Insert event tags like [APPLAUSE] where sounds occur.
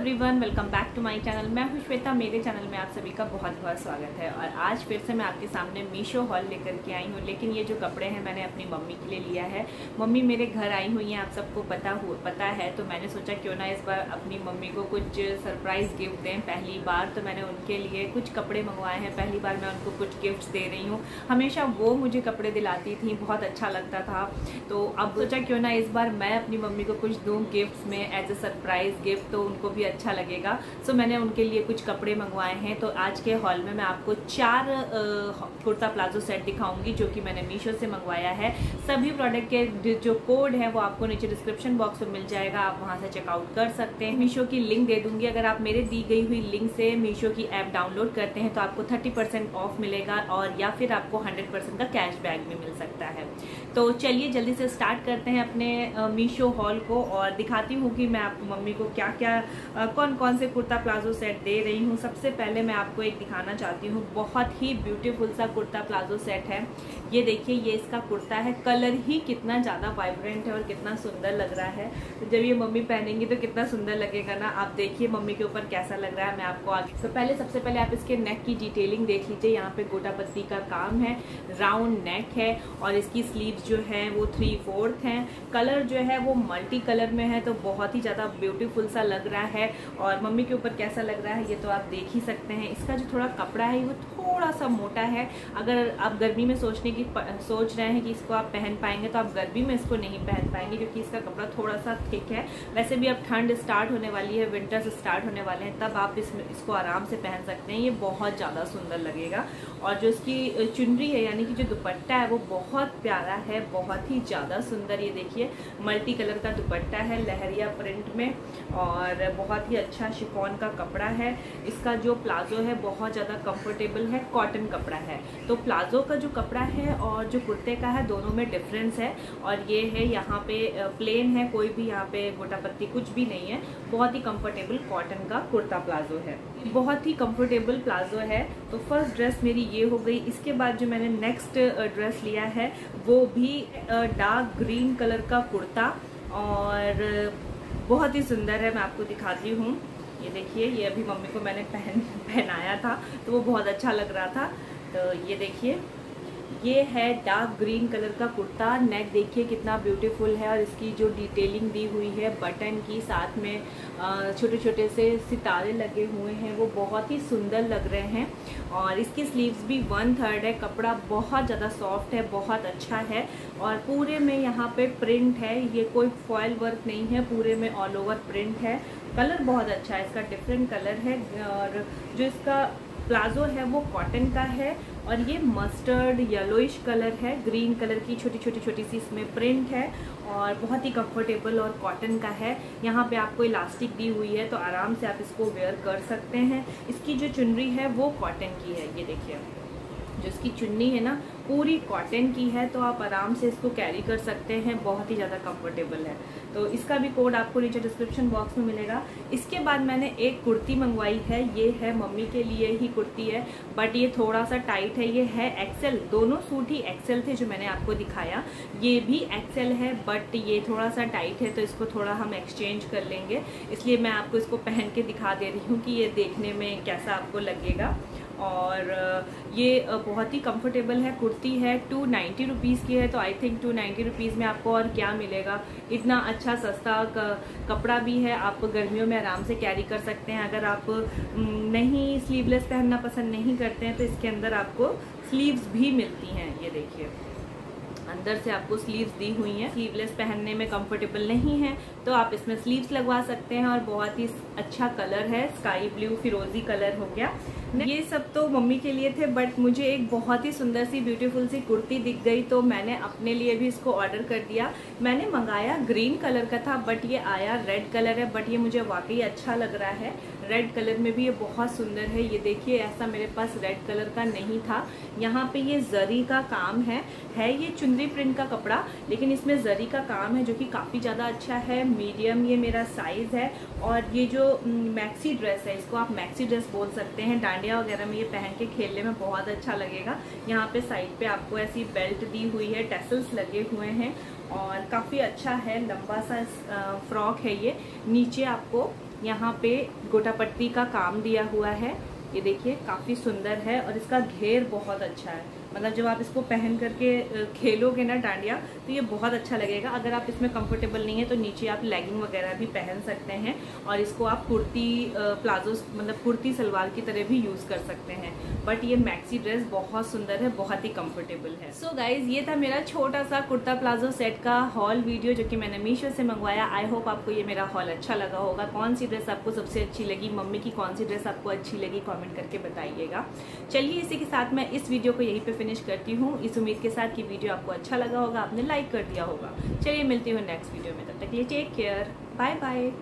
Everyone welcome back to my channel मैं हूँ श्वेता, मेरे चैनल में आप सभी का बहुत बहुत स्वागत है। और आज फिर से मैं आपके सामने मीशो हॉल लेकर के आई हूँ। लेकिन ये जो कपड़े हैं मैंने अपनी मम्मी के लिए लिया है। मम्मी मेरे घर आई हुई हैं, आप सबको पता हुआ पता है। तो मैंने सोचा क्यों ना इस बार अपनी मम्मी को कुछ सरप्राइज़ गिफ्ट दें। पहली बार तो मैंने उनके लिए कुछ कपड़े मंगवाए हैं। पहली बार मैं उनको कुछ गिफ्ट दे रही हूँ। हमेशा वो मुझे कपड़े दिलाती थी। बहुत अच्छा लगता था। तो अब सोचा क्यों ना इस बार मैं अपनी मम्मी को कुछ दूँ गिफ्ट में एज ए सरप्राइज़ गिफ्ट तो उनको भी अच्छा लगेगा। सो मैंने उनके लिए कुछ कपड़े मंगवाए हैं। तो आज के हॉल में मैं आपको चार कुर्ता प्लाजो सेट दिखाऊँगी, जो कि मैंने मीशो से मंगवाया है। सभी प्रोडक्ट के जो कोड है, वो आपको नीचे डिस्क्रिप्शन बॉक्स में मिल जाएगा। आप वहाँ से चेकआउट कर सकते हैं। मीशो की लिंक दे दूँगी। अगर आप मेरे दी गई हुई लिंक से मीशो की ऐप डाउनलोड करते हैं तो आपको थर्टी परसेंट ऑफ़ मिलेगा और, या फिर आपको हंड्रेड परसेंट का कैश बैक भी मिल सकता है। तो चलिए जल्दी से स्टार्ट करते हैं अपने मीशो हॉल को और दिखाती हूँ कि मैं आपको मम्मी को क्या क्या कौन कौन से कुर्ता प्लाजो सेट दे रही हूँ? सबसे पहले मैं आपको एक दिखाना चाहती हूँ। बहुत ही ब्यूटीफुल सा कुर्ता प्लाजो सेट है। ये देखिए, ये इसका कुर्ता है। कलर ही कितना ज़्यादा वाइब्रेंट है और कितना सुंदर लग रहा है। तो जब ये मम्मी पहनेंगी तो कितना सुंदर लगेगा ना? आप देखिए मम्मी के ऊपर कैसा लग रहा है। मैं आपको आगे तो पहले, सबसे पहले आप इसके नेक की डिटेलिंग देख लीजिए। यहाँ पे गोटा पत्ती का काम है। राउंड नेक है और इसकी स्लीव जो है, वो थ्री फोर्थ है। कलर जो है, वो मल्टी कलर में है तो बहुत ही ज़्यादा ब्यूटीफुल सा लग रहा है। और मम्मी के ऊपर कैसा लग रहा है, ये तो आप देख ही सकते हैं। इसका जो थोड़ा कपड़ा है, वो थोड़ा सा मोटा है। अगर आप गर्मी में सोचने की सोच रहे हैं कि इसको आप पहन पाएँगे तो आप गर्मी में इसको नहीं पहन पाएँगे, क्योंकि इसका कपड़ा थोड़ा सा थिक है। वैसे भी अब ठंड स्टार्ट होने वाली है, विंटर्स स्टार्ट होने वाले हैं, तब आप इसमें, इसको आराम से पहन सकते हैं। ये बहुत ज़्यादा सुंदर लगेगा। और जो इसकी चुनरी है, यानी कि जो दुपट्टा है, वो बहुत प्यारा है, बहुत ही ज़्यादा सुंदर। ये देखिए, मल्टी कलर का दुपट्टा है, लहरिया प्रिंट में और बहुत ही अच्छा शिफॉन का कपड़ा है। इसका जो प्लाजो है, बहुत ज़्यादा कंफर्टेबल है कॉटन कपड़ा है। तो प्लाजो का जो कपड़ा है और जो कुर्ते का है, दोनों में डिफरेंस है। और ये है यहाँ पे प्लेन है, कोई भी यहाँ पे गोटा पत्ती कुछ भी नहीं है। बहुत ही कंफर्टेबल कॉटन का कुर्ता प्लाजो है। बहुत ही कंफर्टेबल प्लाजो है। तो फ़र्स्ट ड्रेस मेरी ये हो गई। इसके बाद जो मैंने नेक्स्ट ड्रेस लिया है, वो भी डार्क ग्रीन कलर का कुर्ता। और बहुत ही सुंदर है, मैं आपको दिखाती हूँ। ये देखिए, ये अभी मम्मी को मैंने पहन, [LAUGHS] पहनाया था तो वो बहुत अच्छा लग रहा था। तो ये देखिए। ये है डार्क ग्रीन कलर का कुर्ता। नेक देखिए कितना ब्यूटीफुल है और इसकी जो डिटेलिंग दी हुई है बटन की, साथ में छोटे छोटे से सितारे लगे हुए हैं। वो बहुत ही सुंदर लग रहे हैं और इसकी स्लीव्स भी वन थर्ड है। कपड़ा बहुत ज़्यादा सॉफ्ट है, बहुत अच्छा है और पूरे में यहाँ पे प्रिंट है। ये कोई फॉयल वर्क नहीं है, पूरे में ऑल ओवर प्रिंट है। कलर बहुत अच्छा है, इसका डिफरेंट कलर है और जो इसका प्लाजो है, वो कॉटन का है और ये मस्टर्ड येलोइश कलर है ग्रीन कलर की छोटी छोटी छोटी सी इसमें प्रिंट है और बहुत ही कंफर्टेबल और कॉटन का है। यहाँ पे आपको इलास्टिक दी हुई है तो आराम से आप इसको वेयर कर सकते हैं। इसकी जो चुनरी है, वो कॉटन की है, ये देखिए जो इसकी चुन्नी है ना, पूरी कॉटन की है तो आप आराम से इसको कैरी कर सकते हैं, बहुत ही ज़्यादा कंफर्टेबल है। तो इसका भी कोड आपको नीचे डिस्क्रिप्शन बॉक्स में मिलेगा। इसके बाद मैंने एक कुर्ती मंगवाई है, ये है मम्मी के लिए ही कुर्ती है बट ये थोड़ा सा टाइट है, ये है एक्सेल दोनों सूट ही एक्सेल थे जो मैंने आपको दिखाया। ये भी एक्सेल है बट ये थोड़ा सा टाइट है तो इसको थोड़ा हम एक्सचेंज कर लेंगे। इसलिए मैं आपको इसको पहन के दिखा दे रही हूँ कि ये देखने में कैसा आपको लगेगा। और ये बहुत ही कंफर्टेबल है, कुर्ती है टू नाइन्टी रुपीज़ की है तो I think two ninety rupees में आपको और क्या मिलेगा? इतना अच्छा सस्ता कपड़ा भी है, आप गर्मियों में आराम से कैरी कर सकते हैं। अगर आप नहीं स्लीवलेस पहनना पसंद नहीं करते हैं तो इसके अंदर आपको स्लीव्स भी मिलती हैं, ये देखिए। अंदर से आपको स्लीव्स दी हुई हैं। स्लीवलेस पहनने में कंफर्टेबल नहीं है तो आप इसमें स्लीव्स लगवा सकते हैं और बहुत ही अच्छा कलर है स्काई ब्लू फिरोजी कलर हो गया। ये सब तो मम्मी के लिए थे बट मुझे एक बहुत ही सुंदर सी ब्यूटीफुल सी कुर्ती दिख गई तो मैंने अपने लिए भी इसको ऑर्डर कर दिया। मैंने मंगाया ग्रीन कलर का था बट ये आया रेड कलर है बट ये मुझे वाकई अच्छा लग रहा है। रेड कलर में भी ये बहुत सुंदर है। ये देखिए, ऐसा मेरे पास रेड कलर का नहीं था। यहाँ पे ये जरी का काम है। है ये चुंदरी प्रिंट का कपड़ा, लेकिन इसमें जरी का काम है, जो कि काफ़ी ज़्यादा अच्छा है। मीडियम ये मेरा साइज़ है। और ये जो मैक्सी ड्रेस है, इसको आप मैक्सी ड्रेस बोल सकते हैं डांडिया वगैरह में ये पहन के खेलने में बहुत अच्छा लगेगा। यहाँ पे साइड पे आपको ऐसी बेल्ट दी हुई है, टेसल्स लगे हुए हैं और काफ़ी अच्छा है, लंबा सा फ्रॉक है ये। नीचे आपको यहाँ पे गोटापट्टी का काम दिया हुआ है। ये देखिए, काफ़ी सुंदर है और इसका घेर बहुत अच्छा है। मतलब जब आप इसको पहन करके खेलोगे ना डांडिया तो ये बहुत अच्छा लगेगा। अगर आप इसमें कंफर्टेबल नहीं है तो नीचे आप लेगिंग वगैरह भी पहन सकते हैं और इसको आप कुर्ती प्लाजो मतलब कुर्ती सलवार की तरह भी यूज़ कर सकते हैं। बट ये मैक्सी ड्रेस बहुत सुंदर है, बहुत ही कंफर्टेबल है। सो so गाइज़ ये था मेरा छोटा सा कुर्ता प्लाजो सेट का हॉल वीडियो जो कि मैंने मीशो से मंगवाया। आई होप आपको ये मेरा हॉल अच्छा लगा होगा। कौन सी ड्रेस आपको सबसे अच्छी लगी? मम्मी की कौन सी ड्रेस आपको अच्छी लगी? कॉमेंट करके बताइएगा। चलिए इसी के साथ मैं इस वीडियो को यहीं पे फिनिश करती हूँ। इस उम्मीद के साथ कि वीडियो आपको अच्छा लगा होगा, आपने लाइक कर दिया होगा। चलिए मिलती हूँ नेक्स्ट वीडियो में, तब तक लिए टेक केयर बाय बाय